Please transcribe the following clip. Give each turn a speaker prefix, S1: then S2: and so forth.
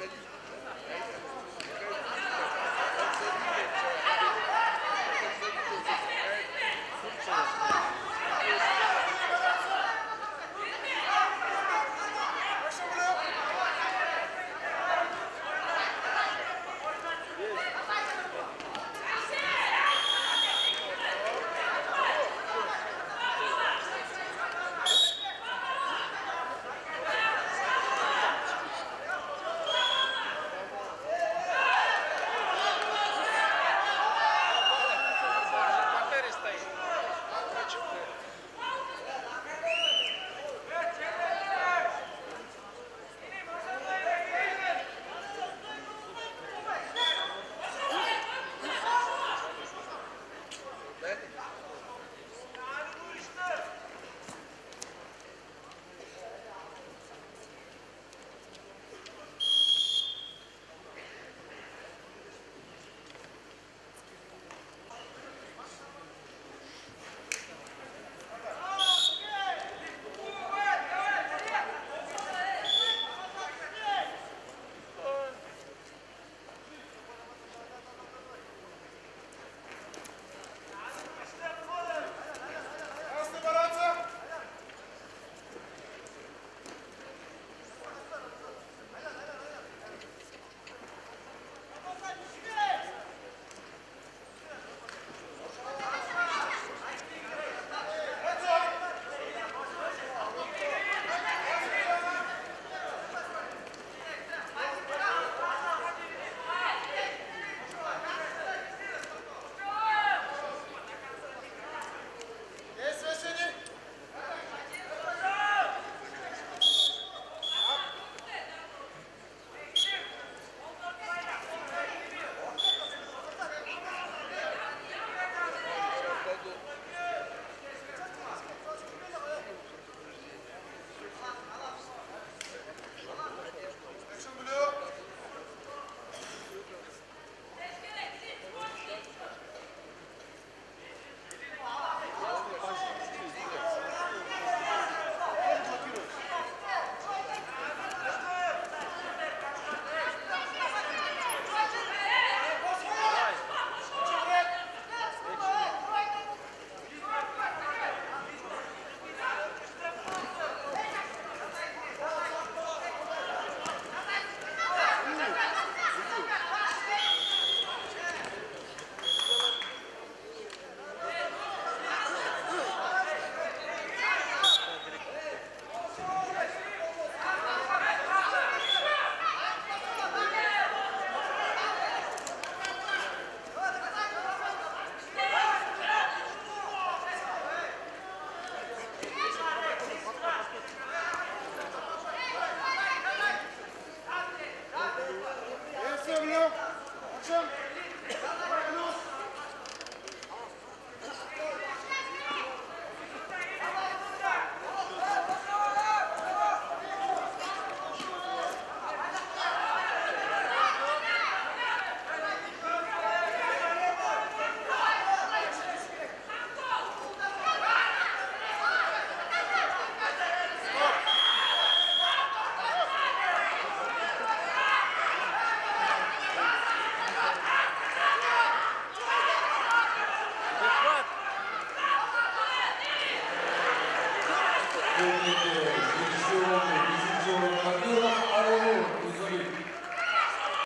S1: Gracias.